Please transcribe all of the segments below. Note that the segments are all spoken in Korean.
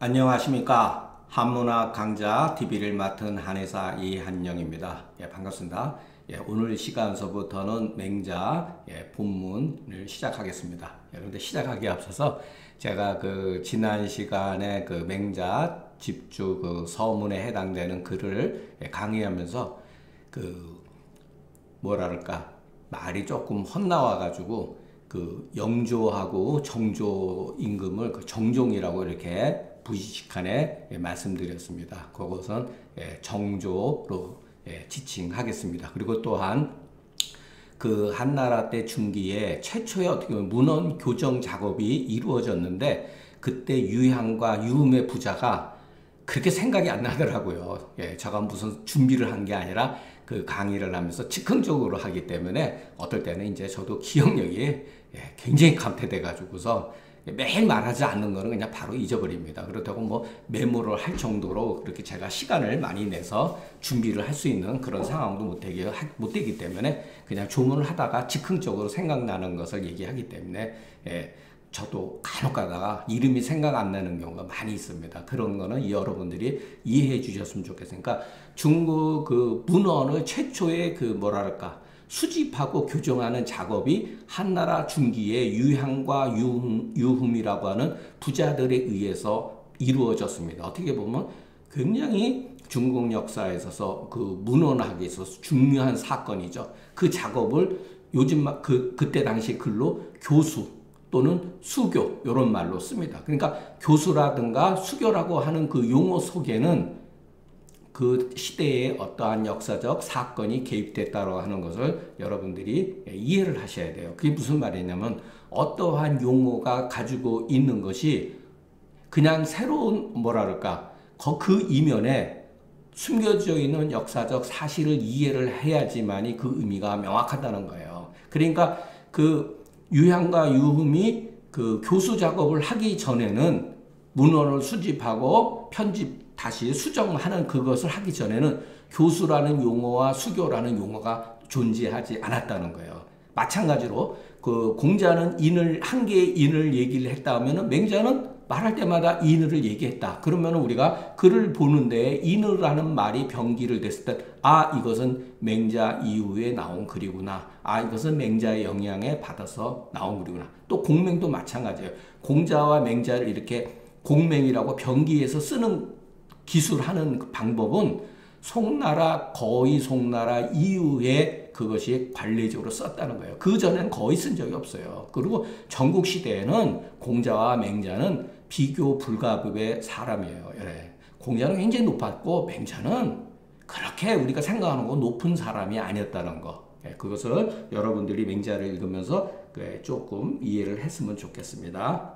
안녕하십니까 한문학 강좌 TV를 맡은 한의사 이한영입니다. 예, 반갑습니다. 예, 오늘 시간서부터는 맹자 예, 본문을 시작하겠습니다. 그런데 예, 시작하기 앞서서 제가 그 지난 시간에 그 맹자 집주 그 서문에 해당되는 글을 예, 강의하면서 그 뭐랄까 말이 조금 헛나와 가지고 그 영조하고 정조 임금을 그 정종이라고 이렇게 부시식한에 예, 말씀드렸습니다. 그것은 예, 정조로 예, 지칭하겠습니다. 그리고 또한 그 한나라 때 중기에 최초의 어떻게 보면 문헌 교정 작업이 이루어졌는데 그때 유향과 유음의 부자가 그렇게 생각이 안 나더라고요. 예, 제가 무슨 준비를 한 게 아니라 그 강의를 하면서 즉흥적으로 하기 때문에 어떨 때는 이제 저도 기억력이 예, 굉장히 감퇴돼 가지고서 매일 말하지 않는 거는 그냥 바로 잊어버립니다. 그렇다고 뭐 메모를 할 정도로 그렇게 제가 시간을 많이 내서 준비를 할 수 있는 그런 상황도 못 되기, 못 되기 때문에 그냥 조문을 하다가 즉흥적으로 생각나는 것을 얘기하기 때문에 예, 저도 간혹 가다가 이름이 생각 안 나는 경우가 많이 있습니다. 그런 거는 여러분들이 이해해 주셨으면 좋겠으니까 중국 그 문헌의 최초의 그 뭐랄까 수집하고 교정하는 작업이 한나라 중기의 유향과 유흠, 유흠이라고 하는 부자들에 의해서 이루어졌습니다. 어떻게 보면 굉장히 중국 역사에 있어서 그 문헌학에 있어서 중요한 사건이죠. 그 작업을 요즘 그 그때 당시 글로 교수 또는 수교 이런 말로 씁니다. 그러니까 교수라든가 수교라고 하는 그 용어 속에는 그 시대에 어떠한 역사적 사건이 개입됐다고 하는 것을 여러분들이 이해를 하셔야 돼요. 그게 무슨 말이냐면 어떠한 용어가 가지고 있는 것이 그냥 새로운 뭐랄까 그 이면에 숨겨져 있는 역사적 사실을 이해를 해야지만이 그 의미가 명확하다는 거예요. 그러니까 그 유향과 유흠이 그 교수 작업을 하기 전에는 문헌을 수집하고 편집 다시 수정하는 그것을 하기 전에는 교수라는 용어와 수교라는 용어가 존재하지 않았다는 거예요. 마찬가지로 그 공자는 인을 한 개의 인을 얘기를 했다 하면은 맹자는 말할 때마다 인을 얘기했다. 그러면 우리가 글을 보는데 인을라는 말이 병기를 됐을 때, 아, 이것은 맹자 이후에 나온 글이구나. 아, 이것은 맹자의 영향에 받아서 나온 글이구나. 또 공맹도 마찬가지예요. 공자와 맹자를 이렇게 공맹이라고 병기에서 쓰는 기술하는 그 방법은 송나라 거의 송나라 이후에 그것이 관례적으로 썼다는 거예요. 그 전에는 거의 쓴 적이 없어요. 그리고 전국 시대에는 공자와 맹자는 비교 불가급의 사람이에요. 예. 공자는 굉장히 높았고 맹자는 그렇게 우리가 생각하는 거 높은 사람이 아니었다는 거. 예. 그것을 여러분들이 맹자를 읽으면서 그 조금 이해를 했으면 좋겠습니다.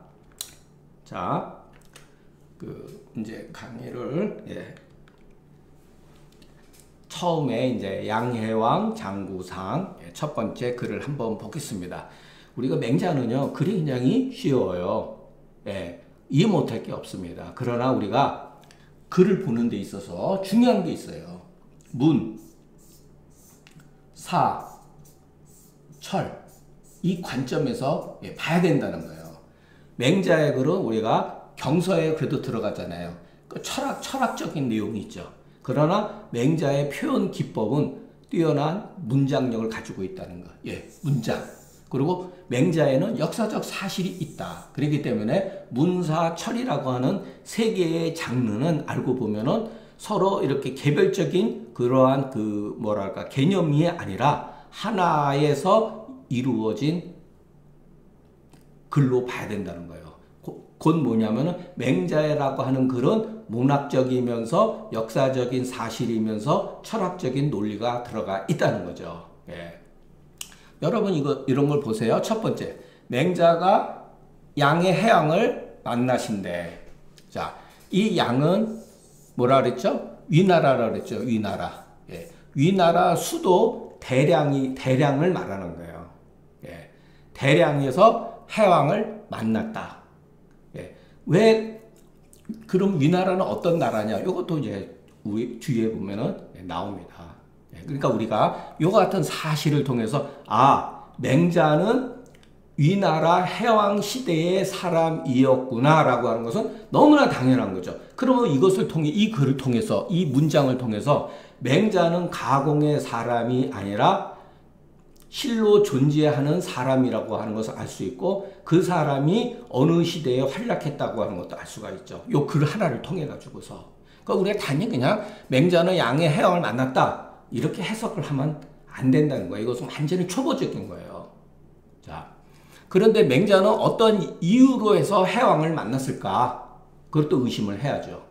자, 그 이제 강의를 예. 처음에 이제 양해왕 장구상 예, 첫 번째 글을 한번 보겠습니다. 우리가 맹자는요 글이 굉장히 쉬워요. 예, 이해 못할 게 없습니다. 그러나 우리가 글을 보는 데 있어서 중요한 게 있어요. 문, 사, 철. 이 관점에서 예, 봐야 된다는 거예요. 맹자의 글은 우리가 경서에 그래도 들어가잖아요. 그 철학, 철학적인 내용이 있죠. 그러나 맹자의 표현 기법은 뛰어난 문장력을 가지고 있다는 것. 예, 문장. 그리고 맹자에는 역사적 사실이 있다. 그렇기 때문에 문사 철이라고 하는 세 개의 장르는 알고 보면은 서로 이렇게 개별적인 그러한 그 뭐랄까 개념이 아니라 하나에서 이루어진 글로 봐야 된다는 거예요. 곧 뭐냐면은 맹자라고 하는 글은 문학적이면서 역사적인 사실이면서 철학적인 논리가 들어가 있다는 거죠. 예. 여러분 이거 이런 걸 보세요. 첫 번째 맹자가 양의 해양을 만나신대. 자, 이 양은 뭐라 그랬죠? 위나라라 그랬죠. 위나라. 예. 위나라 수도 대량이 대량을 말하는 거예요. 예. 대량에서 해왕을 만났다. 왜 그럼 이 나라는 어떤 나라냐? 이것도 이제 우리 뒤에 보면은 나옵니다. 예, 그러니까 우리가 이 같은 사실을 통해서 아 맹자는 위나라 해왕 시대의 사람이었구나라고 하는 것은 너무나 당연한 거죠. 그러면 이것을 통해 이 글을 통해서 이 문장을 통해서 맹자는 가공의 사람이 아니라 실로 존재하는 사람이라고 하는 것을 알 수 있고 그 사람이 어느 시대에 활약했다고 하는 것도 알 수가 있죠. 요 글 하나를 통해 가지고서 그러니까 우리가 단히 그냥 맹자는 양의 해왕을 만났다 이렇게 해석을 하면 안 된다는 거예요. 이것은 완전히 초보적인 거예요. 자, 그런데 맹자는 어떤 이유로 해서 해왕을 만났을까? 그것도 의심을 해야죠.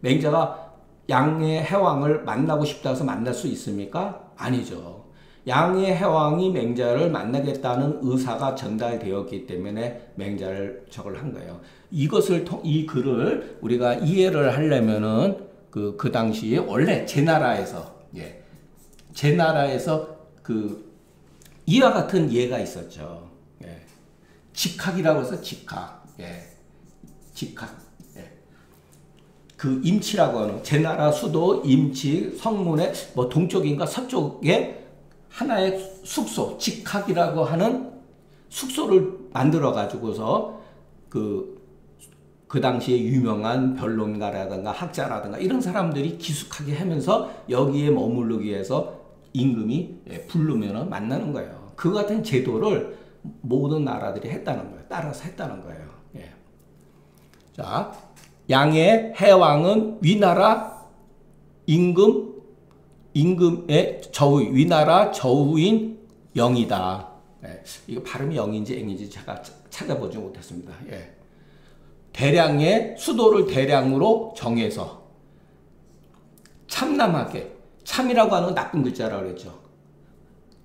맹자가 양의 해왕을 만나고 싶다 해서 만날 수 있습니까? 아니죠. 양의 해왕이 맹자를 만나겠다는 의사가 전달되었기 때문에 맹자를 적을 한 거예요. 이것을 통, 이 글을 우리가 이해를 하려면은 그, 그 당시에 원래 제 나라에서, 예. 제 나라에서 그 이와 같은 예가 있었죠. 예. 직학이라고 해서 직학. 예. 직학. 예. 그 임치라고 하는 제 나라 수도 임치 성문의 뭐 동쪽인가 서쪽에 하나의 숙소 직학이라고 하는 숙소를 만들어 가지고서 그, 그 당시에 유명한 변론가라든가 학자라든가 이런 사람들이 기숙하게 하면서 여기에 머무르기 위해서 임금이 예, 부르면 만나는 거예요. 그 같은 제도를 모든 나라들이 했다는 거예요. 따라서 했다는 거예요. 예. 자, 양의 해왕은 위나라 임금 임금의 저후 위나라 저후인 영이다. 예. 이거 발음이 영인지 앵인지 제가 찾아보지 못했습니다. 예. 대량의 수도를 대량으로 정해서 참남하게 참이라고 하는 나쁜 글자라고 그랬죠.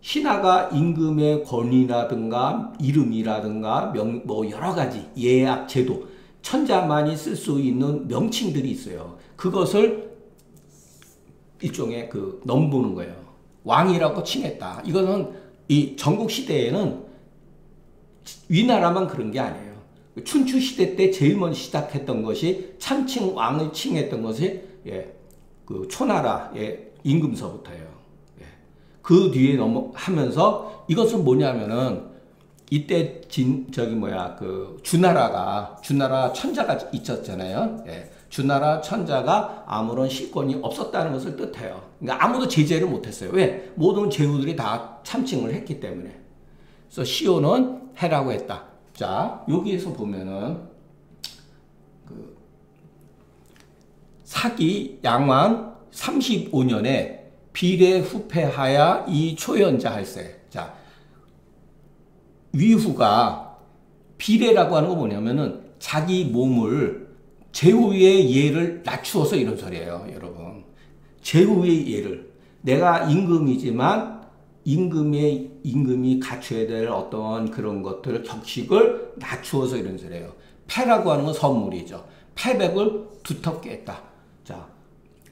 신하가 임금의 권위라든가 이름이라든가 명, 뭐 여러 가지 예약 제도 천자만이 쓸 수 있는 명칭들이 있어요. 그것을 일종의 그 넘보는 거예요. 왕이라고 칭했다. 이거는 이 전국 시대에는 위나라만 그런 게 아니에요. 춘추 시대 때 제일 먼저 시작했던 것이 참칭 왕을 칭했던 것이 예, 그 초나라의 임금서부터예요. 예. 그 뒤에 넘어 하면서 이것은 뭐냐면은 이때 진 저기 뭐야 그 주나라가 주나라 천자가 있었잖아요. 예. 주나라 천자가 아무런 실권이 없었다는 것을 뜻해요. 그러니까 아무도 제재를 못했어요. 왜? 모든 제후들이 다 참칭을 했기 때문에. 그래서 시오는 해라고 했다. 자 여기에서 보면은 그 사기 양왕 35년에 비례 후패하야 이 초연자 할세. 자, 위후가 비례라고 하는 거 뭐냐면은 자기 몸을 제후의 예를 낮추어서 이런 소리예요, 여러분. 제후의 예를. 내가 임금이지만 임금의 임금이 갖춰야 될 어떤 그런 것들 격식을 낮추어서 이런 소리예요. 패라고 하는 건 선물이죠. 패백을 두텁게 했다. 자,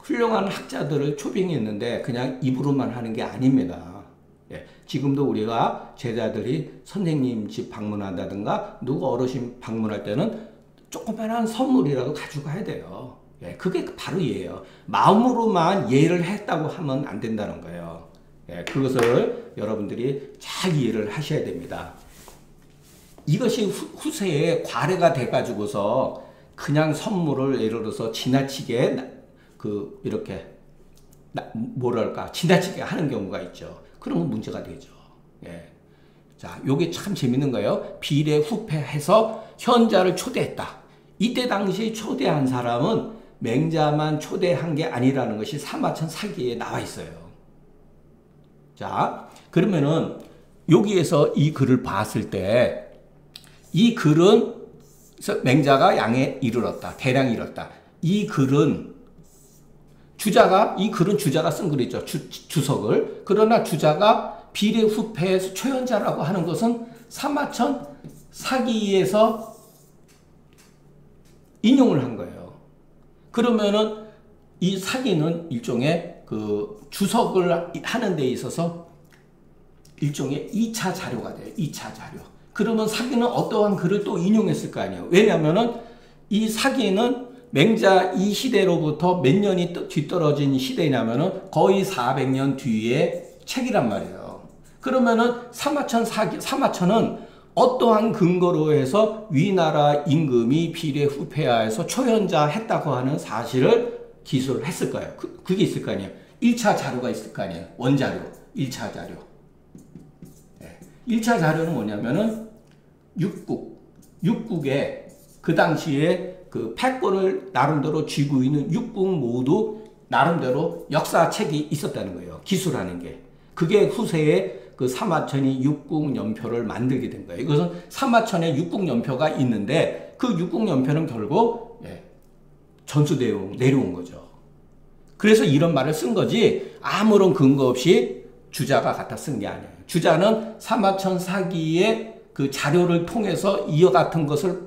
훌륭한 학자들을 초빙했는데 그냥 입으로만 하는 게 아닙니다. 예, 지금도 우리가 제자들이 선생님 집 방문한다든가 누구 어르신 방문할 때는 조그만한 선물이라도 가져가야 돼요. 예, 그게 바로 예예요. 마음으로만 예를 했다고 하면 안 된다는 거예요. 예, 그것을 여러분들이 잘 이해를 하셔야 됩니다. 이것이 후, 세에 과례가 돼가지고서 그냥 선물을 예를 들어서 지나치게 그 이렇게 뭐랄까 지나치게 하는 경우가 있죠. 그러면 문제가 되죠. 예. 자, 요게 참 재밌는 거예요. 비례 후패해서 현자를 초대했다. 이때 당시에 초대한 사람은 맹자만 초대한 게 아니라는 것이 사마천 사기에 나와 있어요. 자, 그러면은 여기에서 이 글을 봤을 때 이 글은 맹자가 양에 이르렀다. 대량 이르렀다. 이 글은 주자가 이 글은 주자가 쓴 글이죠. 주, 주석을. 그러나 주자가 비례 후패에서 초연자라고 하는 것은 사마천 사기에서 인용을 한 거예요. 그러면은 이 사기는 일종의 그 주석을 하는 데 있어서 일종의 2차 자료가 돼요. 2차 자료. 그러면 사기는 어떠한 글을 또 인용했을 거 아니에요. 왜냐하면은 이 사기는 맹자 이 시대로부터 몇 년이 뒤떨어진 시대냐면은 거의 400년 뒤에 책이란 말이에요. 그러면은 사마천 사기, 사마천은 어떠한 근거로 해서 위나라 임금이 비례 후폐하에서 초연자 했다고 하는 사실을 기술을 했을 까요 그, 그게 있을 거 아니에요. 1차 자료가 있을 거 아니에요. 원자료. 1차 자료. 네. 1차 자료는 뭐냐면은 육국. 육국에 그 당시에 그 패권을 나름대로 쥐고 있는 육국 모두 나름대로 역사책이 있었다는 거예요. 기술하는 게. 그게 후세에 그 사마천이 육국연표를 만들게 된 거예요. 이것은 사마천에 육국연표가 있는데 그 육국연표는 결국 예, 전수 내용 내려온 거죠. 그래서 이런 말을 쓴 거지 아무런 근거 없이 주자가 갖다 쓴 게 아니에요. 주자는 사마천 사기의 그 자료를 통해서 이와 같은 것을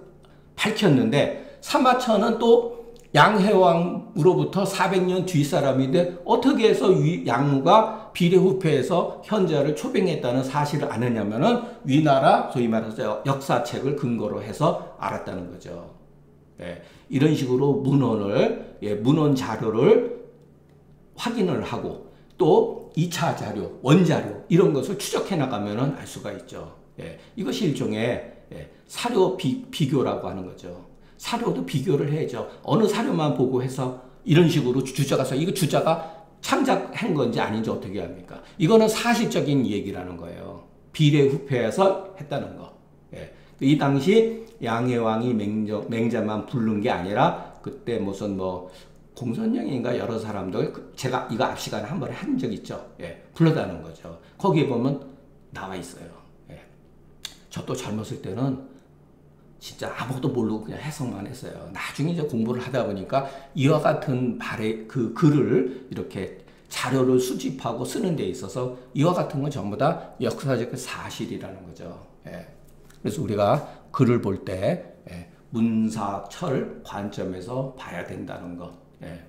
밝혔는데 사마천은 또 양해왕으로부터 400년 뒤 사람인데 어떻게 해서 양무가 비례후패에서 현자를 초빙했다는 사실을 아느냐면은 위나라 소위 말해서 역사책을 근거로 해서 알았다는 거죠. 예, 이런 식으로 문헌을 예, 문헌 자료를 확인을 하고 또 2차 자료, 원자료 이런 것을 추적해 나가면은 알 수가 있죠. 예, 이것이 일종의 예, 사료 비, 비교라고 하는 거죠. 사료도 비교를 해야죠. 어느 사료만 보고 해서 이런 식으로 주자가 서 이거 주자가 창작한 건지 아닌지 어떻게 합니까? 이거는 사실적인 얘기라는 거예요. 비례 후패해서 했다는 거. 예. 이 당시 양해왕이 맹저, 맹자만 부른 게 아니라 그때 무슨 뭐 공선영인가 여러 사람들 그 제가 이거 앞 시간에 한 번에 한 적 있죠. 예. 불러다는 거죠. 거기에 보면 나와 있어요. 예. 저또 젊었을 때는 진짜 아무것도 모르고 그냥 해석만 했어요. 나중에 이제 공부를 하다 보니까 이와 같은 발의 그 글을 이렇게 자료를 수집하고 쓰는 데 있어서 이와 같은 건 전부 다 역사적 사실이라는 거죠. 예. 그래서 우리가 글을 볼때 예. 문사철 관점에서 봐야 된다는 것. 예.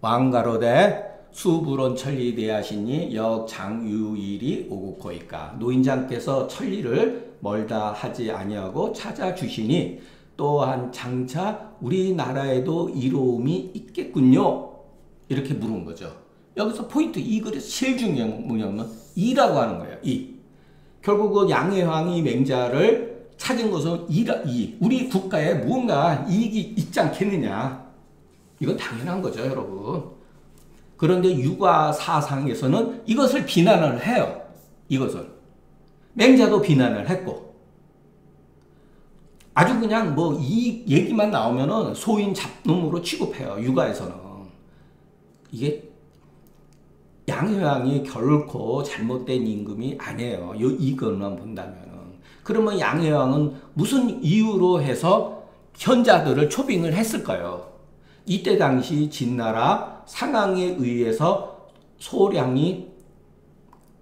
왕가로대 수불원 천리 대하시니 역장유일이 오국호이까 노인장께서 천리를 멀다 하지 아니하고 찾아주시니 또한 장차 우리나라에도 이로움이 있겠군요. 이렇게 물은 거죠. 여기서 포인트 이 글에서 제일 중요한 뭐냐면 이라고 하는 거예요. 이. 결국 그 양해왕이 맹자를 찾은 것은 이라, 이. 우리 국가에 무언가 이익이 있지 않겠느냐. 이건 당연한 거죠, 여러분. 그런데 육아 사상에서는 이것을 비난을 해요. 이것을. 맹자도 비난을 했고. 아주 그냥 뭐 이 얘기만 나오면은 소인 잡놈으로 취급해요. 육아에서는. 이게 양효왕이 결코 잘못된 임금이 아니에요. 이것만 본다면은. 그러면 양효왕은 무슨 이유로 해서 현자들을 초빙을 했을까요? 이때 당시 진나라 상황에 의해서 소량이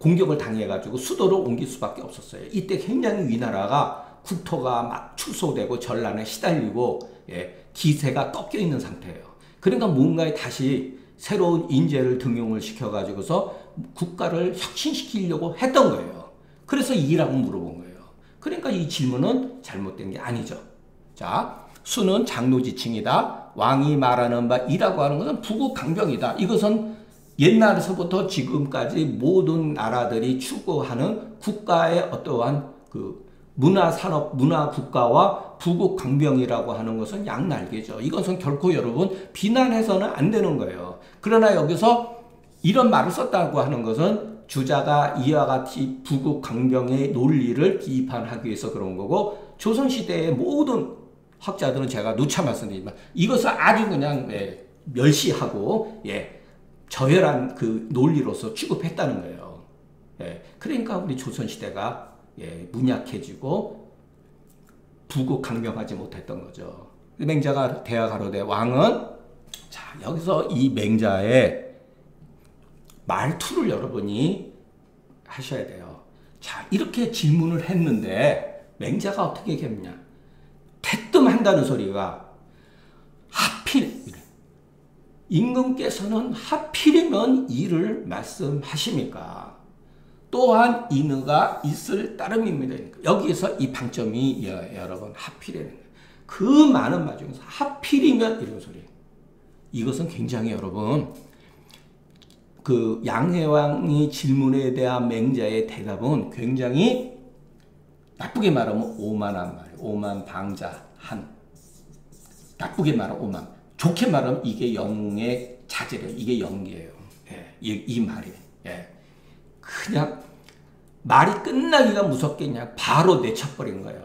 공격을 당해가지고 수도를 옮길 수밖에 없었어요. 이때 굉장히 위나라가 국토가 막 축소되고 전란에 시달리고 예, 기세가 꺾여 있는 상태예요. 그러니까 뭔가에 다시 새로운 인재를 등용을 시켜가지고서 국가를 혁신시키려고 했던 거예요. 그래서 이라고 물어본 거예요. 그러니까 이 질문은 잘못된 게 아니죠. 자, 수는 장로지칭이다. 왕이 말하는 바 이라고 하는 것은 부국 강병이다. 이것은 옛날에서부터 지금까지 모든 나라들이 추구하는 국가의 어떠한 그 문화 산업, 문화 국가와 부국 강병이라고 하는 것은 양날개죠. 이것은 결코 여러분 비난해서는 안 되는 거예요. 그러나 여기서 이런 말을 썼다고 하는 것은 주자가 이와 같이 부국 강병의 논리를 비판하기 위해서 그런 거고 조선시대의 모든 학자들은 제가 누차 말씀드리지만 이것을 아주 그냥 예, 멸시하고 예, 저열한 그 논리로서 취급했다는 거예요. 예, 그러니까 우리 조선시대가 예, 문약해지고 부국 강명하지 못했던 거죠. 맹자가 대하가로되 왕은 자 여기서 이 맹자의 말투를 여러분이 하셔야 돼요. 자 이렇게 질문을 했는데 맹자가 어떻게 했냐? 태뜸한다는 소리가 하필 임금께서는 하필이면 이를 말씀하십니까? 또한 인의가 있을 따름입니다. 여기서 이 방점이 여러분 하필이라는 그 많은 말 중에서 하필이면 이런 소리. 이것은 굉장히 여러분 그 양해왕이 질문에 대한 맹자의 대답은 굉장히 나쁘게 말하면 오만한 말이에요. 오만 방자 한. 나쁘게 말하면 오만. 좋게 말하면 이게 영의 자질이에요. 이게 영이에요. 예, 이, 이 말이. 예. 그냥 말이 끝나기가 무섭게 그냥 바로 내쳐버린 거예요.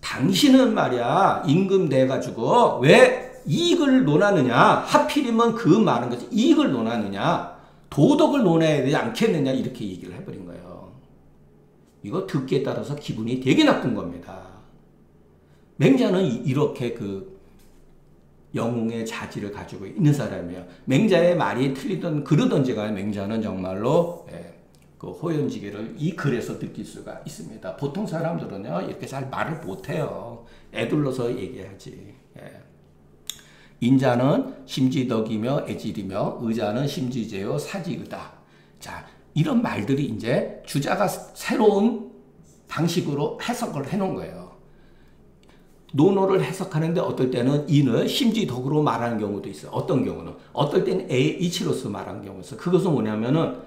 당신은 말이야 임금 돼가지고 왜 이익을 논하느냐 하필이면 그 많은 것이 이익을 논하느냐 도덕을 논해야 되지 않겠느냐 이렇게 얘기를 해버린 거예요. 이거 듣기에 따라서 기분이 되게 나쁜 겁니다. 맹자는 이렇게 그 영웅의 자질을 가지고 있는 사람이에요. 맹자의 말이 틀리던 그러던지가 맹자는 정말로 예, 그 호연지계를 이 글에서 느낄 수가 있습니다. 보통 사람들은요 이렇게 잘 말을 못해요. 애둘러서 얘기하지. 예. 인자는 심지덕이며 애질이며 의자는 심지제요 사지의다. 자 이런 말들이 이제 주자가 새로운 방식으로 해석을 해놓은 거예요. 논어를 해석하는데 어떨 때는 인을 심지덕으로 말하는 경우도 있어요. 어떤 경우는 어떨 때는 에 이치로서 말하는 경우가 있어요. 그것은 뭐냐면은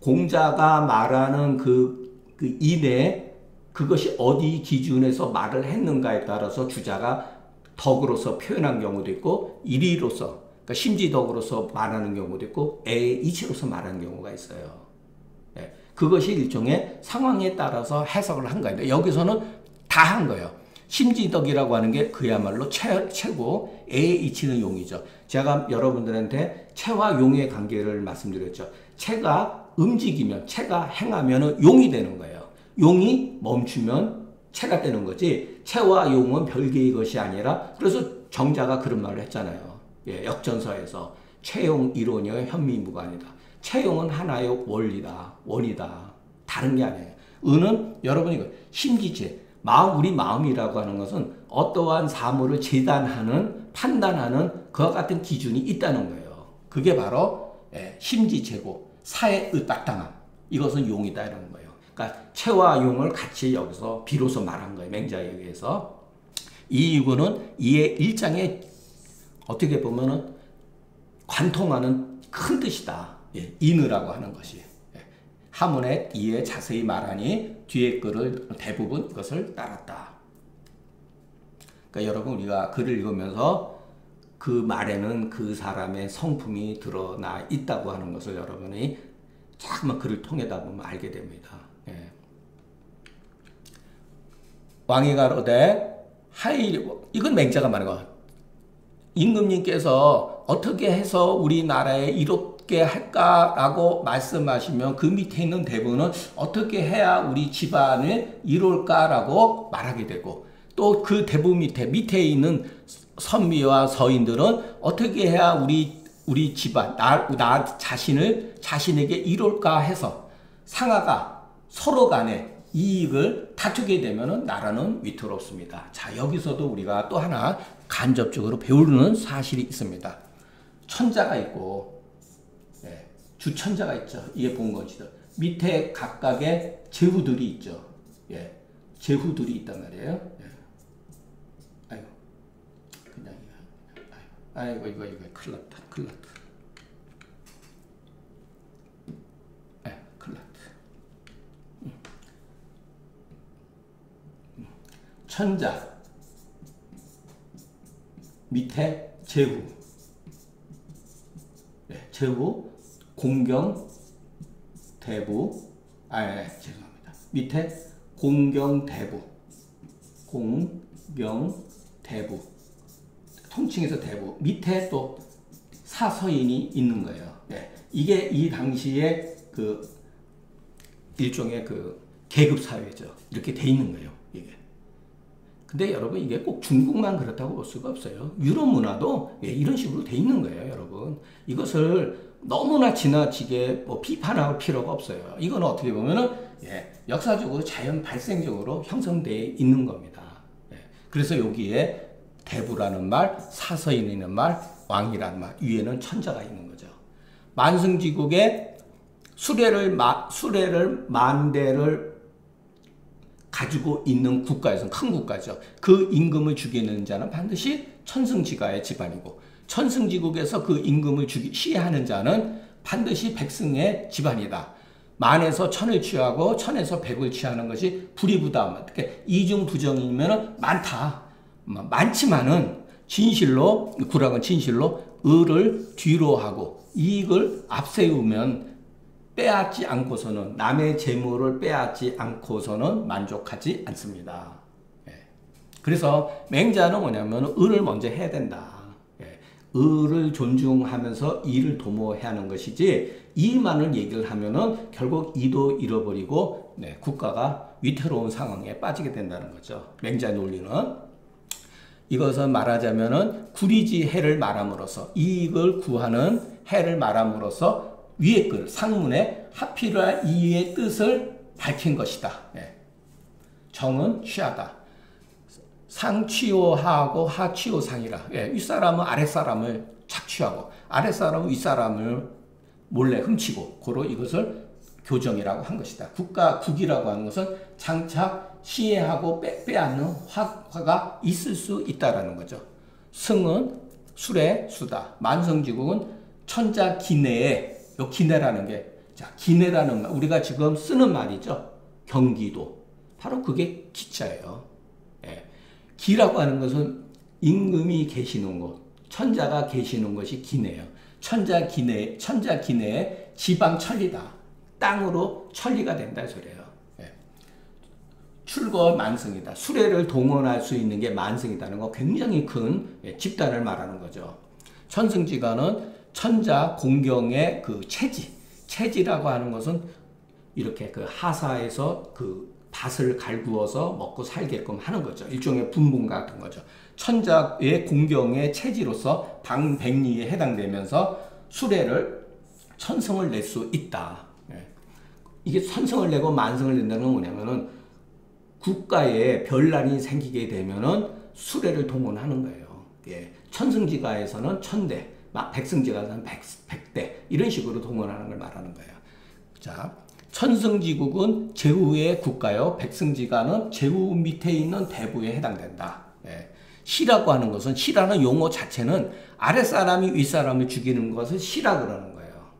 공자가 말하는 그, 그 인에 그것이 어디 기준에서 말을 했는가에 따라서 주자가 덕으로서 표현한 경우도 있고 일이로서 그러니까 심지덕으로서 말하는 경우도 있고 에 이치로서 말하는 경우가 있어요. 네. 그것이 일종의 상황에 따라서 해석을 한 거예요. 여기서는 다 한 거예요. 심지덕이라고 하는 게 그야말로 채, 채고 에 이치는 용이죠. 제가 여러분들한테 채와 용의 관계를 말씀드렸죠. 채가 움직이면 채가 행하면 용이 되는 거예요. 용이 멈추면 채가 되는 거지 채와 용은 별개의 것이 아니라 그래서 정자가 그런 말을 했잖아요. 예, 역전서에서 채용 이론이요 현미무관이다. 채용은 하나의 원리다. 원이다. 다른 게 아니에요. 은은 여러분이 심지체 마음 우리 마음이라고 하는 것은 어떠한 사물을 재단하는 판단하는 그와 같은 기준이 있다는 거예요. 그게 바로 예, 심지체고 사의 의딱당함 이것은 용이다 이런 거예요. 그러니까 체와 용을 같이 여기서 비로소 말한 거예요. 맹자에 의해서 이 이구는 이의 일장에 어떻게 보면은 관통하는 큰 뜻이다. 예, 인으라고 하는 것이. 하문에 이에 자세히 말하니 뒤에 글을 대부분 이것을 따랐다. 그러니까 여러분 우리가 글을 읽으면서 그 말에는 그 사람의 성품이 드러나 있다고 하는 것을 여러분이 자꾸만 글을 통해다 보면 알게 됩니다. 예. 왕이 가로되 하이 이건 맹자가 말한 거. 임금님께서 어떻게 해서 우리나라에 이렇게 어떻게 할까라고 말씀하시면 그 밑에 있는 대부분은 어떻게 해야 우리 집안을 이룰까라고 말하게 되고 또 그 대부분 밑에 밑에 있는 선미와 서인들은 어떻게 해야 우리 우리 집안 나, 나 자신을 자신에게 이룰까 해서 상하가 서로 간에 이익을 다투게 되면 나라는 위태롭습니다. 자 여기서도 우리가 또 하나 간접적으로 배우는 사실이 있습니다. 천자가 있고 주천자가 있죠. 이게 본거지들. 밑에 각각의 제후들이 있죠. 예. 제후들이 있단 말이에요. 예. 아이고. 그냥, 아이고, 아이고, 이거, 이거, 큰일 났다. 큰일 났다. 예, 큰일 났다. 천자. 밑에 제후. 네, 제후. 공경 대부 아 예, 죄송합니다. 밑에 공경 대부 공경 대부 통칭해서 대부 밑에 또 사서인이 있는 거예요. 네. 이게 이 당시에 그 일종의 그 계급 사회죠. 이렇게 돼 있는 거예요. 이게. 근데 여러분 이게 꼭 중국만 그렇다고 볼 수가 없어요. 유럽 문화도 예, 이런 식으로 돼 있는 거예요, 여러분. 이것을 너무나 지나치게 뭐 비판할 필요가 없어요. 이건 어떻게 보면은 예, 역사적으로 자연 발생적으로 형성되어 있는 겁니다. 예, 그래서 여기에 대부라는 말, 사서인이라는 말, 왕이라는 말, 위에는 천자가 있는 거죠. 만승지국에 수레를 마, 수레를 만 대를 가지고 있는 국가에서 큰 국가죠. 그 임금을 죽이는 자는 반드시 천승지가의 집안이고 천승지국에서 그 임금을 주기 시해하는 자는 반드시 백승의 집안이다. 만에서 천을 취하고 천에서 백을 취하는 것이 불이부담. 그러니까 이중 부정이면 많다. 뭐 많지만은 진실로 구락은 진실로 을을 뒤로 하고 이익을 앞세우면 빼앗지 않고서는 남의 재물을 빼앗지 않고서는 만족하지 않습니다. 예. 그래서 맹자는 뭐냐면 을을 먼저 해야 된다. 예. 을을 존중하면서 이를 도모해야 하는 것이지 이만을 얘기를 하면은 결국 이도 잃어버리고 네, 국가가 위태로운 상황에 빠지게 된다는 거죠. 맹자 논리는 이것은 말하자면은 구리지 해를 말함으로써 이익을 구하는 해를 말함으로써 위에 글 상문에 하필이라 이의 뜻을 밝힌 것이다. 네. 정은 취하다. 상취호하고 하취호상이라. 예, 윗사람은 아랫사람을 착취하고 아랫사람은 윗사람을 몰래 훔치고 고로 이것을 교정이라고 한 것이다. 국가 국이라고 하는 것은 장착 시해하고 빼, 빼앗는 화가 있을 수 있다라는 거죠. 승은 술의 수다. 만성지국은 천자 기내에 요 기내라는 게 자, 기내라는 말 우리가 지금 쓰는 말이죠. 경기도. 바로 그게 기자예요. 예. 기라고 하는 것은 임금이 계시는 곳, 천자가 계시는 것이 기내예요. 천자 기내, 천자 기내에 지방 천리다. 땅으로 천리가 된다 소리예요. 예. 출거 만성이다. 수레를 동원할 수 있는 게 만성이다는 거 굉장히 큰 예, 집단을 말하는 거죠. 천승지가는 천자 공경의 그 체지, 체지라고 하는 것은 이렇게 그 하사에서 그 밭을 갈구어서 먹고 살게끔 하는 거죠. 일종의 분봉 같은 거죠. 천자의 공경의 체지로서 방백리에 해당되면서 수레를 천성을 낼 수 있다. 예. 이게 천성을 내고 만성을 낸다는 건 뭐냐면은 국가에 별난이 생기게 되면은 수레를 동원하는 거예요. 예. 천승지가에서는 천대, 백승지가에서는 백, 백대 이런 식으로 동원하는 걸 말하는 거예요. 자, 천승지국은 제후의 국가요. 백승지가는 제후 밑에 있는 대부에 해당된다. 예. 시라고 하는 것은 시라는 용어 자체는 아랫사람이 윗사람을 죽이는 것을 시라 그러는 거예요.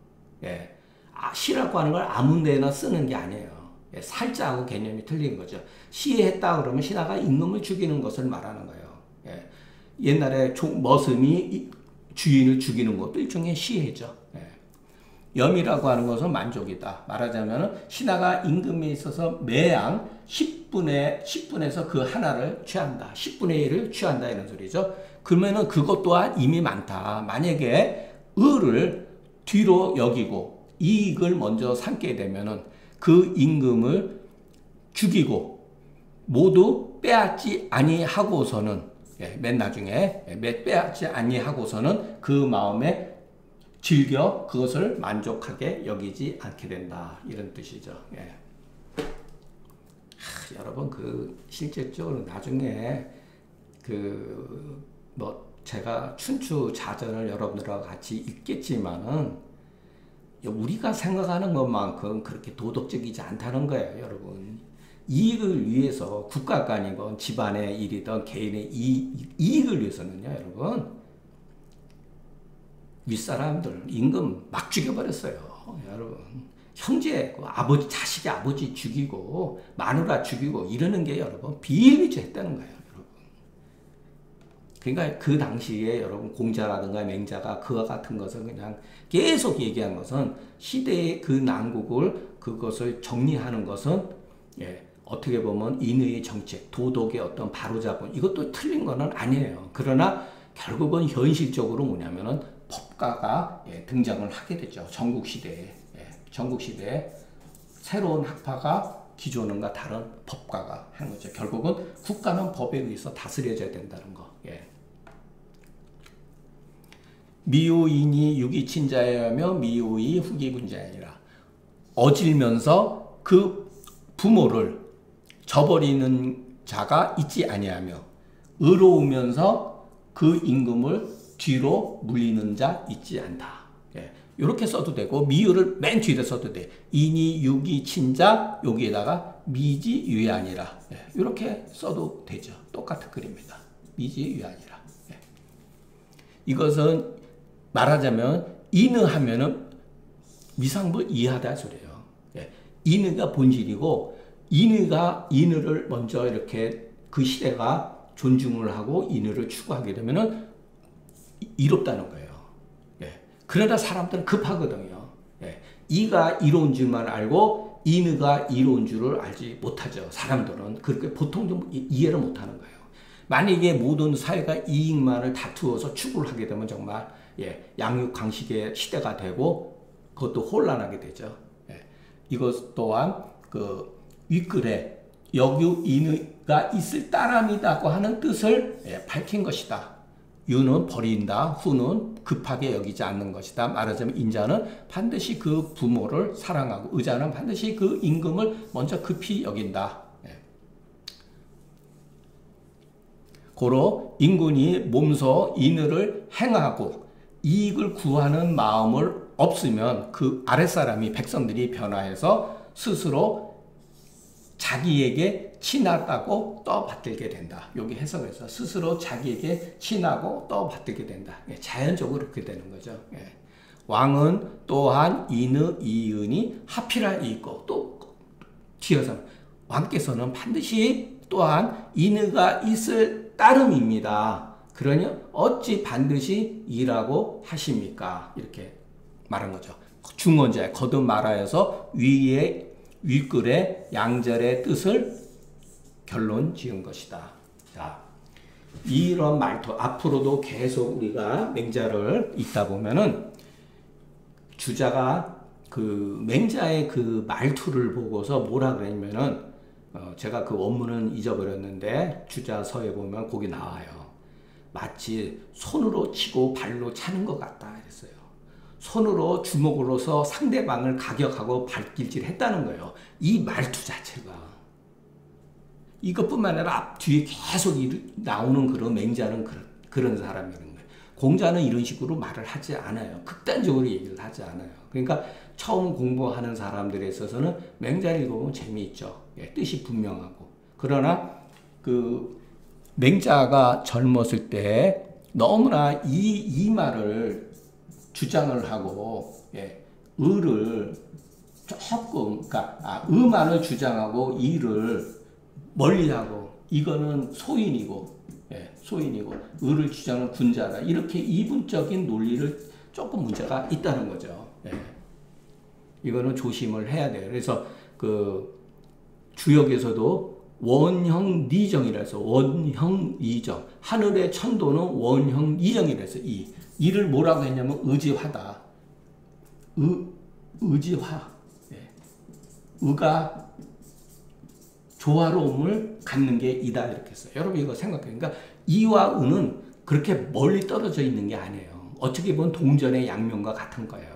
예. 아, 시라고 하는 걸 아무 데나 쓰는 게 아니에요. 예. 살자하고 개념이 틀린 거죠. 시했다 그러면 신하가 임금을 죽이는 것을 말하는 거예요. 예. 옛날에 종, 머슴이 주인을 죽이는 것도 일종의 시해죠. 예. 염이라고 하는 것은 만족이다. 말하자면 신하가 임금에 있어서 매양 10분의 10분에서 그 하나를 취한다. 10분의 1을 취한다 이런 소리죠. 그러면은 그것 또한 이미 많다. 만약에 을을 뒤로 여기고 이익을 먼저 삼게 되면은 그 임금을 죽이고 모두 빼앗지 아니하고서는 예, 맨 나중에 예, 빼앗지 아니하고서는 그 마음에 즐겨 그것을 만족하게 여기지 않게 된다 이런 뜻이죠. 예. 하, 여러분 그 실질적으로 나중에 그 뭐 제가 춘추 자전을 여러분들과 같이 읽겠지만은 우리가 생각하는 것만큼 그렇게 도덕적이지 않다는 거예요, 여러분. 이익을 위해서 국가 간이건 집안의 일이든 개인의 이, 이익을 위해서는요, 여러분. 윗사람들 임금 막 죽여버렸어요. 여러분 형제 그 아버지 자식이 아버지 죽이고 마누라 죽이고 이러는 게 여러분 비일비재했다는 거예요. 여러분. 그러니까 그 당시에 여러분 공자라든가 맹자가 그와 같은 것을 그냥 계속 얘기한 것은 시대의 그 난국을 그것을 정리하는 것은 예, 어떻게 보면 인의 정책, 도덕의 어떤 바로잡은 이것도 틀린 거는 아니에요. 그러나 결국은 현실적으로 뭐냐면은 법가가 예, 등장을 하게 되죠. 전국 시대에 예, 전국 시대에 새로운 학파가 기존과 다른 법가가 하는 거죠. 결국은 국가는 법에 의해서 다스려져야 된다는 거. 예. 미호인이 유기친자여며 미호이 후기군자이라 어질면서 그 부모를 저버리는 자가 있지 아니하며 의로우면서 그 임금을 뒤로 물리는 자 있지 않다. 예. 이렇게 써도 되고 미유를 맨 뒤에 써도 돼. 인이 유기 친자 여기에다가 미지 유아니라 예. 이렇게 써도 되죠. 똑같은 글입니다. 미지 유아니라. 예. 이것은 말하자면 인을 하면은 미상부 이하다 소리예요. 예. 인의가 본질이고 인의가 인의를 먼저 이렇게 그 시대가 존중을 하고 인의를 추구하게 되면은 이롭다는 거예요. 예. 그러나 사람들은 급하거든요. 예. 이가 이로운 줄만 알고 인의가 이로운 줄을 알지 못하죠. 사람들은 그렇게 보통 좀 이해를 못하는 거예요. 만약에 모든 사회가 이익만을 다투어서 추구를 하게 되면 정말 예, 양육 강식의 시대가 되고 그것도 혼란하게 되죠. 예, 이것 또한 그 윗글에 여규 인의가 있을 따람이다고 하는 뜻을 예, 밝힌 것이다. 유는 버린다. 후는 급하게 여기지 않는 것이다. 말하자면 인자는 반드시 그 부모를 사랑하고 의자는 반드시 그 임금을 먼저 급히 여긴다. 예. 고로 인군이 몸소 인의를 행하고 이익을 구하는 마음을 없으면 그 아랫사람이 백성들이 변화해서 스스로 자기에게 친하다고 떠받들게 된다. 여기 해석에서 스스로 자기에게 친하고 떠받들게 된다. 예, 자연적으로 그렇게 되는 거죠. 예. 왕은 또한 인의 이은이 하필할 있고 또 뒤어서 왕께서는 반드시 또한 인의가 있을 따름입니다. 그러니 어찌 반드시 일하고 하십니까? 이렇게 말한 거죠. 중원자에 거듭 말하여서 위에 윗글의 양절의 뜻을 결론 지은 것이다. 자, 이런 말투 앞으로도 계속 우리가 맹자를 읽다 보면은 주자가 그 맹자의 그 말투를 보고서 뭐라 그랬냐면은 어 제가 그 원문은 잊어버렸는데 주자서에 보면 거기 나와요. 마치 손으로 치고 발로 차는 것 같다 그랬어요. 손으로 주먹으로서 상대방을 가격하고 발길질 했다는 거예요. 이 말투 자체가. 이것뿐만 아니라 앞 뒤에 계속 나오는 그런 맹자는 그런, 사람이라는 거예요. 공자는 이런 식으로 말을 하지 않아요. 극단적으로 얘기를 하지 않아요. 그러니까 처음 공부하는 사람들에 있어서는 맹자를 읽어보면 재미있죠. 예, 뜻이 분명하고. 그러나 그 맹자가 젊었을 때 너무나 이, 이 말을 주장을 하고 예, 의를 조금 그러니까 아, 의만을 주장하고 이를 멀리하고 이거는 소인이고 예, 소인이고 의를 주장하는 군자다 이렇게 이분적인 논리를 조금 문제가 있다는 거죠. 예. 이거는 조심을 해야 돼요. 그래서 그 주역에서도 원형 니정이라서 원형 이정 하늘의 천도는 원형 이정이라서 이 이를 뭐라고 했냐면 의지화다. 의, 의지화. 네. 의가 조화로움을 갖는 게 이다 이렇게 했어요. 여러분 이거 생각해요. 그러니까 이와 의는 그렇게 멀리 떨어져 있는 게 아니에요. 어떻게 보면 동전의 양면과 같은 거예요.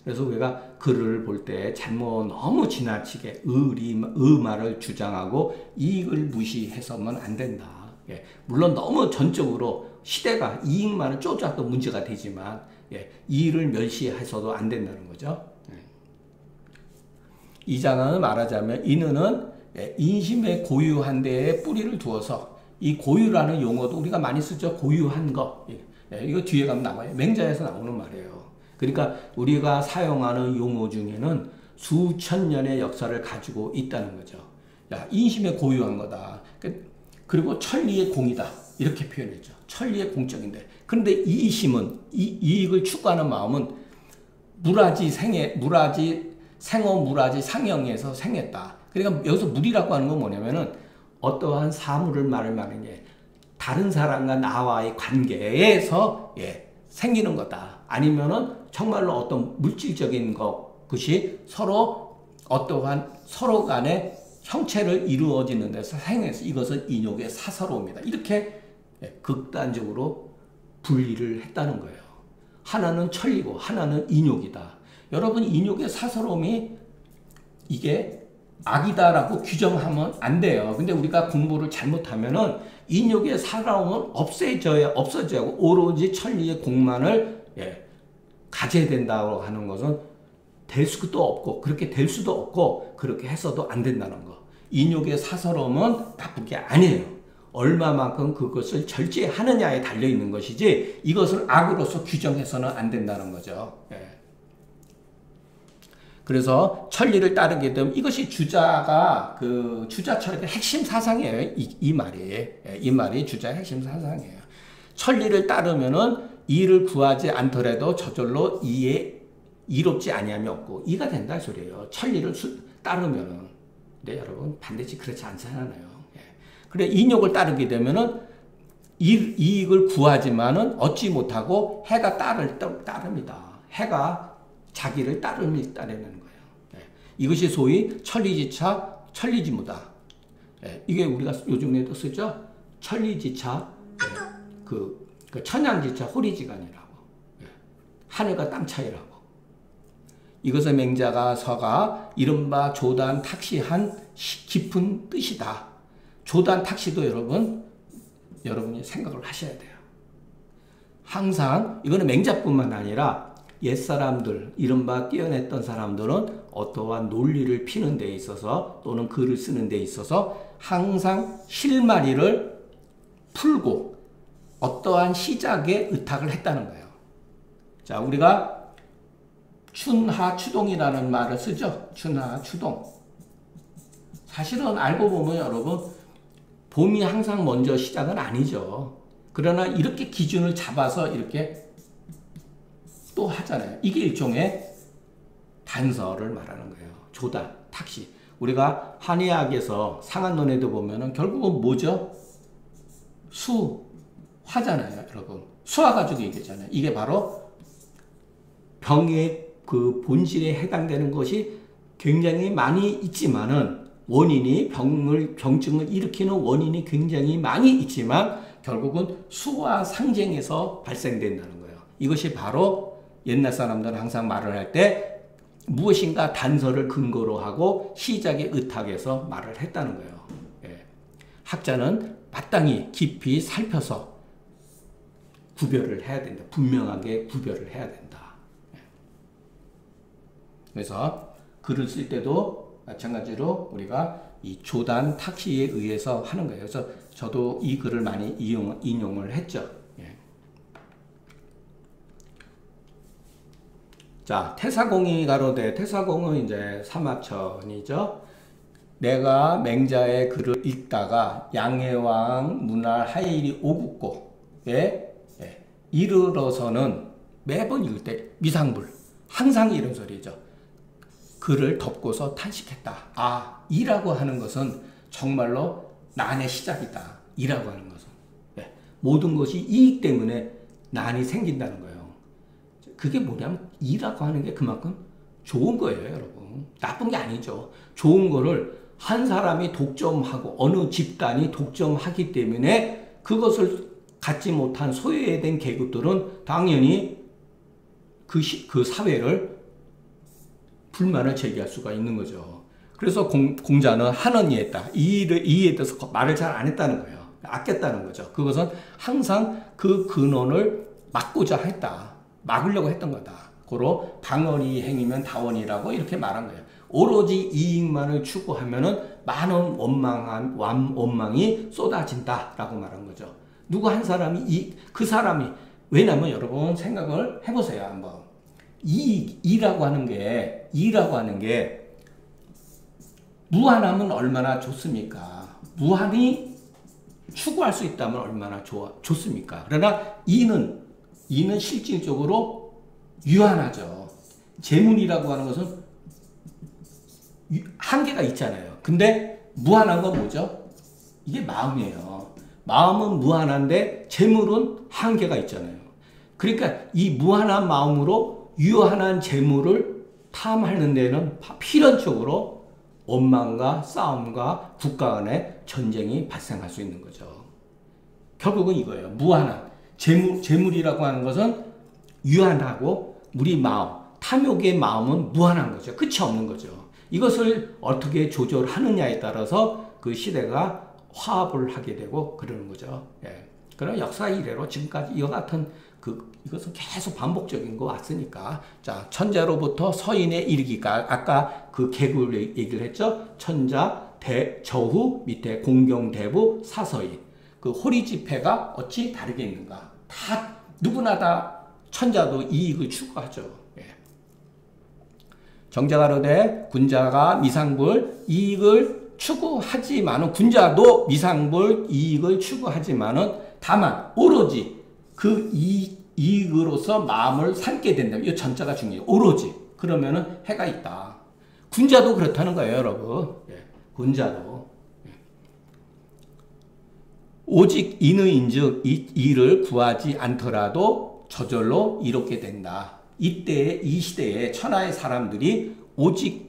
예. 그래서 우리가 글을 볼 때 잘못 너무 지나치게 의리, 의말을 주장하고 이익을 무시해서는 안 된다. 예. 물론 너무 전적으로 시대가 이익만을 쫓아도 문제가 되지만 예, 이를 멸시해서도 안 된다는 거죠. 예. 이 장은 말하자면 인은 예, 인심의 고유한 데에 뿌리를 두어서 이 고유라는 용어도 우리가 많이 쓰죠. 고유한 거. 예, 예, 이거 뒤에 가면 나와요. 맹자에서 나오는 말이에요. 그러니까 우리가 사용하는 용어 중에는 수천 년의 역사를 가지고 있다는 거죠. 야, 인심의 고유한 거다. 그, 그리고 천리의 공이다. 이렇게 표현했죠. 천리의 공적인데. 그런데 이심은, 이, 이익을 추구하는 마음은 무라지 생애, 무라지, 생어 무라지 상형에서 생했다. 그러니까 여기서 물이라고 하는 건 뭐냐면은 어떠한 사물을 말을 말하는 게 다른 사람과 나와의 관계에서 예, 생기는 거다. 아니면은 정말로 어떤 물질적인 것, 것이 서로 어떠한 서로 간의 형체를 이루어지는 데서 생해서 이것은 인욕의 사사로움이다. 이렇게 예, 극단적으로 분리를 했다는 거예요. 하나는 천리고 하나는 인욕이다. 여러분 인욕의 사사로움이 이게 악이다라고 규정하면 안 돼요. 근데 우리가 공부를 잘못하면은 인욕의 사사로움은 없애져야 없어져야 하고 오로지 천리의 공만을 예, 가져야 된다고 하는 것은 될 수도 없고 그렇게 될 수도 없고 그렇게 해서도 안 된다는 거. 인욕의 사사로움은 나쁜 게 아니에요. 얼마만큼 그것을 절제하느냐에 달려 있는 것이지 이것을 악으로서 규정해서는 안 된다는 거죠. 예. 그래서 천리를 따르게 되면 이것이 주자가 그 주자 철학의 핵심 사상이에요. 이, 이 말이 예, 이 말이 주자의 핵심 사상이에요. 천리를 따르면은 이를 구하지 않더라도 저절로 이에 이롭지 아니함이 없고 이가 된다 소리예요. 천리를 수, 따르면은 근데 여러분 반드시 그렇지 않잖아요. 예. 그래 인욕을 따르게 되면은 이익을 구하지만은 얻지 못하고 해가 따를 따릅니다. 해가 자기를 따르는 따르는 거예요. 예. 이것이 소위 천리지차, 천리지무다. 예. 이게 우리가 요즘에도 쓰죠. 천리지차, 예. 그, 그 천양지차, 호리지간이라고. 예. 하늘과 땅 차이라고. 이것의 맹자가 서가 이른바 조단 탁시한 깊은 뜻이다. 조단 탁시도 여러분 여러분이 생각을 하셔야 돼요. 항상 이거는 맹자뿐만 아니라 옛사람들, 이른바 뛰어냈던 사람들은 어떠한 논리를 피는 데 있어서 또는 글을 쓰는 데 있어서 항상 실마리를 풀고 어떠한 시작에 의탁을 했다는 거예요. 자, 우리가 춘하 추동이라는 말을 쓰죠. 춘하 추동. 사실은 알고 보면 여러분 봄이 항상 먼저 시작은 아니죠. 그러나 이렇게 기준을 잡아서 이렇게 또 하잖아요. 이게 일종의 단서를 말하는 거예요. 조다, 탁시. 우리가 한의학에서 상한론에도 보면은 결국은 뭐죠? 수, 화잖아요, 여러분. 수화 가지고 얘기잖아요. 이게 바로 병의 그 본질에 해당되는 것이 굉장히 많이 있지만은 원인이 병을 병증을 일으키는 원인이 굉장히 많이 있지만 결국은 수와 상쟁에서 발생된다는 거예요. 이것이 바로 옛날 사람들은 항상 말을 할 때 무엇인가 단서를 근거로 하고 시작의 의탁에서 말을 했다는 거예요. 예. 학자는 마땅히 깊이 살펴서 구별을 해야 된다. 분명하게 구별을 해야 된다. 예. 그래서 글을 쓸 때도 마찬가지로 우리가 이 조단 탁시에 의해서 하는 거예요. 그래서 저도 이 글을 많이 이용, 인용을 했죠. 예. 자, 태사공이 가로되, 태사공은 이제 사마천이죠. 내가 맹자의 글을 읽다가 양해왕 문할 하일이 오국고에 예, 이르러서는 매번 읽을 때 미상불 항상 이런 소리죠. 그를 덮고서 탄식했다. 아, 이라고 하는 것은 정말로 난의 시작이다. 이라고 하는 것은. 네. 모든 것이 이익 때문에 난이 생긴다는 거예요. 그게 뭐냐면 이라고 하는 게 그만큼 좋은 거예요, 여러분. 나쁜 게 아니죠. 좋은 거를 한 사람이 독점하고 어느 집단이 독점하기 때문에 그것을 갖지 못한 소외된 계급들은 당연히 그, 시, 그 사회를 불만을 제기할 수가 있는 거죠. 그래서 공, 공자는 하는 이에 따 이를 이에 대해서 말을 잘 안 했다는 거예요. 아꼈다는 거죠. 그것은 항상 그 근원을 막고자 했다. 막으려고 했던 거다. 고로 방언이 행이면 다원이라고 이렇게 말한 거예요. 오로지 이익만을 추구하면은 많은 원망한 원망이 쏟아진다라고 말한 거죠. 누구 한 사람이 이 그 사람이 왜냐면 여러분 생각을 해보세요 한번. 이 이라고 하는 게 이라고 하는 게 무한하면 얼마나 좋습니까? 무한히 추구할 수 있다면 얼마나 좋아 좋습니까? 그러나 이는 이는 실질적으로 유한하죠. 재물이라고 하는 것은 한계가 있잖아요. 근데 무한한 건 뭐죠? 이게 마음이에요. 마음은 무한한데 재물은 한계가 있잖아요. 그러니까 이 무한한 마음으로 유한한 재물을 탐하는 데는 필연적으로 원망과 싸움과 국가 간의 전쟁이 발생할 수 있는 거죠. 결국은 이거예요. 무한한 재물, 재물이라고 하는 것은 유한하고 우리 마음, 탐욕의 마음은 무한한 거죠. 끝이 없는 거죠. 이것을 어떻게 조절하느냐에 따라서 그 시대가 화합을 하게 되고 그러는 거죠. 예. 그런 역사 이래로 지금까지 이와 같은 그 이것은 계속 반복적인 거 왔으니까 자 천자로부터 서인에 이르기까 아까 그 개구를 얘기를 했죠 천자 대 저후 밑에 공경 대부 사서인 그 호리 지폐가 어찌 다르게 있는가 다 누구나 다 천자도 이익을 추구하죠 예. 정자가로되 군자가 미상불 이익을 추구하지만은 군자도 미상불 이익을 추구하지만은 다만 오로지 그 이, 이익으로서 마음을 삼게 된다면 이 전자가 중요해요. 오로지 그러면은 해가 있다. 군자도 그렇다는 거예요, 여러분. 예, 군자도 예. 오직 인의인즉 이 일을 구하지 않더라도 저절로 이롭게 된다. 이때 이 시대에 천하의 사람들이 오직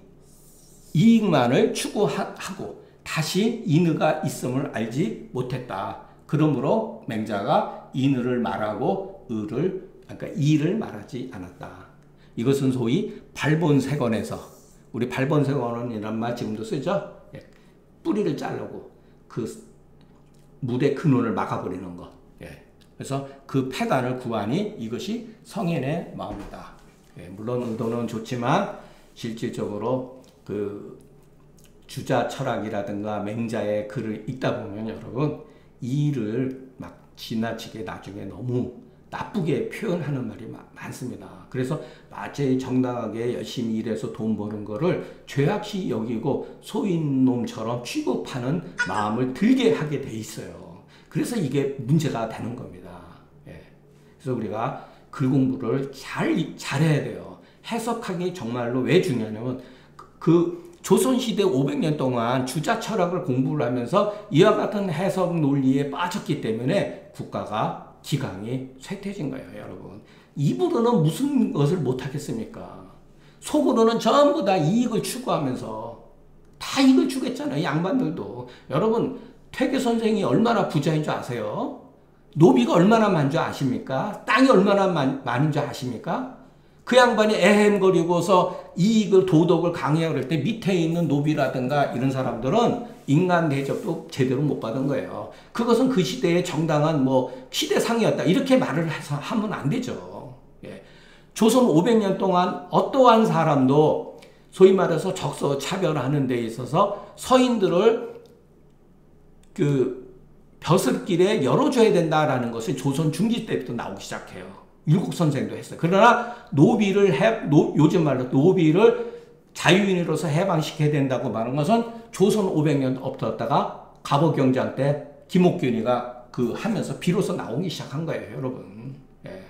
이익만을 추구하고 다시 인의가 있음을 알지 못했다. 그러므로 맹자가 인의를 말하고 의를 그러니까 이를 말하지 않았다. 이것은 소위 발본세건에서 우리 발본세건이란 말 지금도 쓰죠. 예. 뿌리를 자르고 그 무대 근원을 막아버리는 것. 예. 그래서 그 폐단을 구하니 이것이 성인의 마음이다. 예. 물론 의도는 좋지만 실질적으로 그 주자 철학이라든가 맹자의 글을 읽다 보면 여러분 이 일을 막 지나치게 나중에 너무 나쁘게 표현하는 말이 많습니다. 그래서 마치 정당하게 열심히 일해서 돈 버는 거를 죄악시 여기고 소인놈처럼 취급하는 마음을 들게 하게 돼 있어요. 그래서 이게 문제가 되는 겁니다. 예. 그래서 우리가 글 공부를 잘, 잘해야 돼요. 해석하기 정말로 왜 중요하냐면 그, 그 조선시대 500년 동안 주자 철학을 공부를 하면서 이와 같은 해석 논리에 빠졌기 때문에 국가가 기강이 쇠퇴진 거예요, 여러분. 입으로는 무슨 것을 못하겠습니까? 속으로는 전부 다 이익을 추구하면서 다 이익을 주겠잖아요, 양반들도. 여러분, 퇴계 선생이 얼마나 부자인 줄 아세요? 노비가 얼마나 많은 줄 아십니까? 땅이 얼마나 많은 줄 아십니까? 그 양반이 애헴거리고서 이익을 도덕을 강의하고 그럴 때 밑에 있는 노비라든가 이런 사람들은 인간 대접도 제대로 못 받은 거예요. 그것은 그 시대의 정당한 뭐 시대상이었다. 이렇게 말을 해서 하면 안 되죠. 예. 조선 500년 동안 어떠한 사람도 소위 말해서 적서 차별하는 데 있어서 서인들을 그 벼슬길에 열어줘야 된다라는 것이 조선 중기 때부터 나오기 시작해요. 율곡 선생도 했어요. 그러나 노비를 해, 노, 요즘 말로 노비를 자유인으로서 해방시켜야 된다고 말한 것은 조선 500년 없었다가 갑오경장 때 김옥균이가 그 하면서 비로소 나오기 시작한 거예요, 여러분. 예.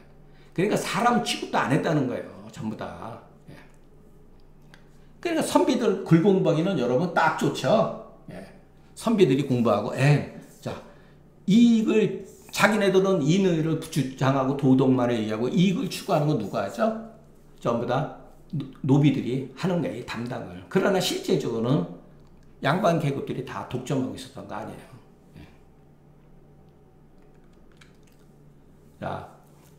그러니까 사람 취급도 안 했다는 거예요, 전부 다. 예. 그러니까 선비들 글 공부하기는 여러분 딱 좋죠. 예. 선비들이 공부하고, 예. 자, 이익을 자기네들은 인의를 주장하고 도덕만을 얘기하고 이익을 추구하는 건 누가 하죠? 전부 다 노비들이 하는 거예요, 담당을. 그러나 실제적으로는 양반 계급들이 다 독점하고 있었던 거 아니에요. 예. 자,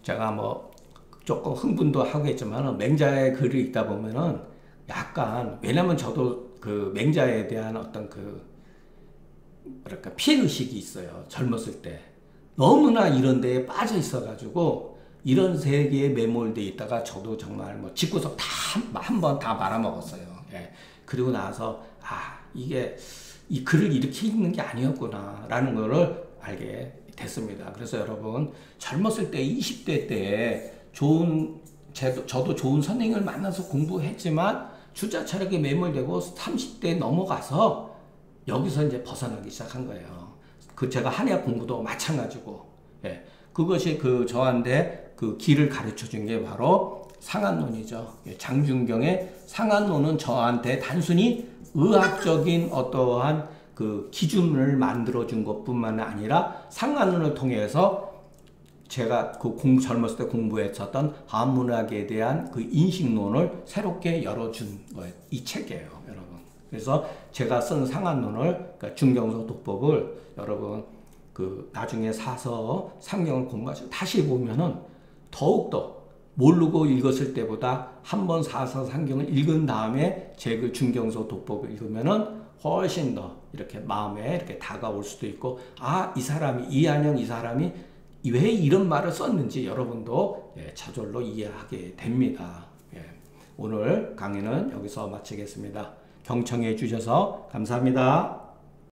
제가 뭐 조금 흥분도 하겠지만 맹자의 글을 읽다 보면은 약간 왜냐면 저도 그 맹자에 대한 어떤 그 뭐랄까 피해 의식이 있어요. 젊었을 때. 너무나 이런 데에 빠져 있어가지고 이런 세계에 매몰돼 있다가 저도 정말 뭐 집구석 다 한 번 다 말아먹었어요. 예. 그리고 나서 아 이게 이 글을 이렇게 읽는 게 아니었구나라는 거를 알게 됐습니다. 그래서 여러분 젊었을 때 20대 때 좋은 제도, 저도 좋은 선생님을 만나서 공부했지만 주자 철학에 매몰되고 30대 넘어가서 여기서 이제 벗어나기 시작한 거예요. 그 제가 한의학 공부도 마찬가지고 예. 그것이 그 저한테 그 길을 가르쳐 준 게 바로 상한론이죠. 예, 장준경의 상한론은 저한테 단순히 의학적인 어떠한 그 기준을 만들어 준 것뿐만 아니라 상한론을 통해서 제가 그 공, 젊었을 때 공부했었던 한문학에 대한 그 인식론을 새롭게 열어준 거예요. 이 책이에요. 그래서 제가 쓴 상한론을 그러니까 중경서 독법을 여러분 그 나중에 사서 상경을 공부하시고 다시 보면은 더욱더 모르고 읽었을 때보다 한 번 사서 상경을 읽은 다음에 제 그 중경서 독법을 읽으면은 훨씬 더 이렇게 마음에 이렇게 다가올 수도 있고 아 이 사람이 이한영 이 사람이 왜 이런 말을 썼는지 여러분도 예, 저절로 이해하게 됩니다. 예. 오늘 강의는 여기서 마치겠습니다. 경청해 주셔서 감사합니다.